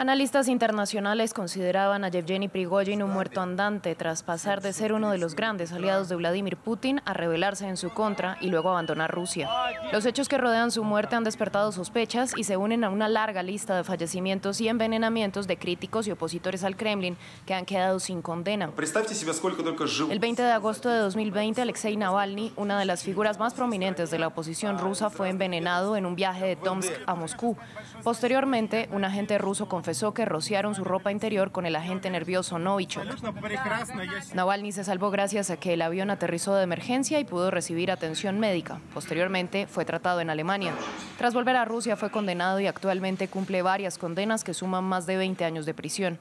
Analistas internacionales consideraban a Yevgeny Prigozhin un muerto andante tras pasar de ser uno de los grandes aliados de Vladimir Putin a rebelarse en su contra y luego abandonar Rusia. Los hechos que rodean su muerte han despertado sospechas y se unen a una larga lista de fallecimientos y envenenamientos de críticos y opositores al Kremlin que han quedado sin condena. El 20 de agosto de 2020, Alexei Navalny, una de las figuras más prominentes de la oposición rusa, fue envenenado en un viaje de Tomsk a Moscú. Posteriormente, un agente ruso confesó que rociaron su ropa interior con el agente nervioso Novichok. Navalny se salvó gracias a que el avión aterrizó de emergencia y pudo recibir atención médica. Posteriormente fue tratado en Alemania. Tras volver a Rusia fue condenado y actualmente cumple varias condenas que suman más de 20 años de prisión.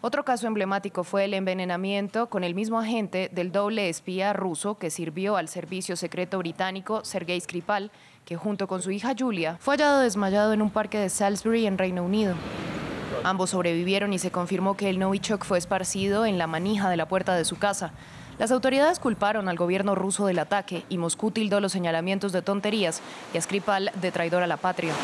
Otro caso emblemático fue el envenenamiento con el mismo agente del doble espía ruso que sirvió al servicio secreto británico Sergei Skripal, que junto con su hija Julia fue hallado desmayado en un parque de Salisbury en Reino Unido. Ambos sobrevivieron y se confirmó que el Novichok fue esparcido en la manija de la puerta de su casa. Las autoridades culparon al gobierno ruso del ataque y Moscú tildó los señalamientos de tonterías y a Skripal de traidor a la patria.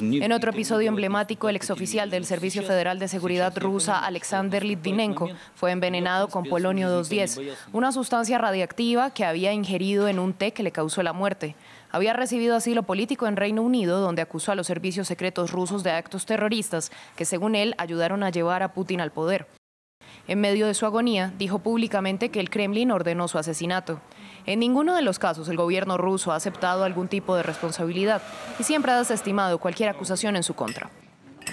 En otro episodio emblemático, el exoficial del Servicio Federal de Seguridad rusa, Alexander Litvinenko, fue envenenado con polonio 210, una sustancia radiactiva que había ingerido en un té que le causó la muerte. Había recibido asilo político en Reino Unido, donde acusó a los servicios secretos rusos de actos terroristas que, según él, ayudaron a llevar a Putin al poder. En medio de su agonía, dijo públicamente que el Kremlin ordenó su asesinato. En ninguno de los casos el gobierno ruso ha aceptado algún tipo de responsabilidad y siempre ha desestimado cualquier acusación en su contra.